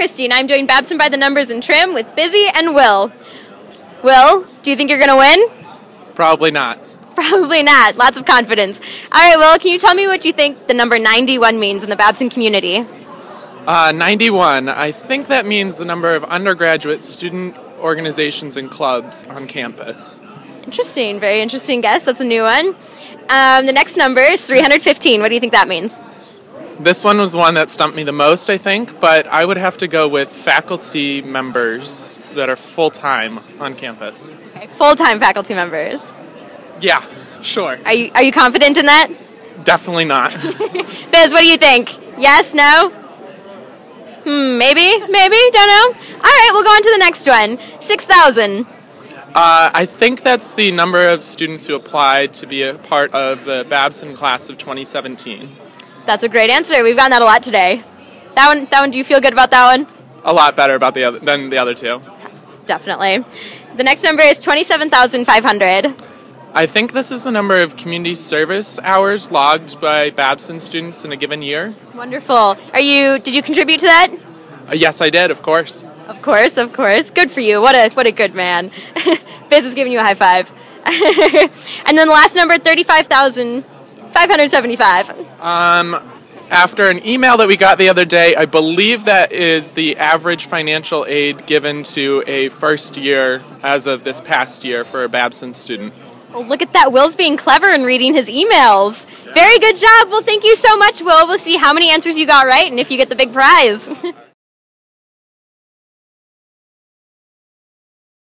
Christy, and I'm doing Babson by the Numbers and Trim with Busy and Will. Will, do you think you're going to win? Probably not. Probably not. Lots of confidence. All right, Will, can you tell me what you think the number 91 means in the Babson community? Uh, 91. I think that means the number of undergraduate student organizations and clubs on campus. Interesting. Very interesting guess. That's a new one. Um, the next number is 315. What do you think that means? This one was the one that stumped me the most, I think, but I would have to go with faculty members that are full time on campus. Okay, Full time faculty members. Yeah, sure. Are you, are you confident in that? Definitely not. Biz, what do you think? Yes, no? Hmm, maybe, maybe, don't know. All right, we'll go on to the next one. 6,000. Uh, I think that's the number of students who applied to be a part of the Babson class of 2017. That's a great answer. We've gotten that a lot today. That one, that one, do you feel good about that one? A lot better about the other than the other two. Definitely. The next number is 27,500. I think this is the number of community service hours logged by Babson students in a given year. Wonderful. Are you, did you contribute to that? Uh, yes, I did, of course. Of course, of course. Good for you. What a, what a good man. Biz is giving you a high five. and then the last number, 35,575. Um, after an email that we got the other day, I believe that is the average financial aid given to a first year as of this past year for a Babson student. Oh, look at that. Will's being clever and reading his emails. Very good job. Well, thank you so much, Will. We'll see how many answers you got right and if you get the big prize.